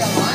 Yeah.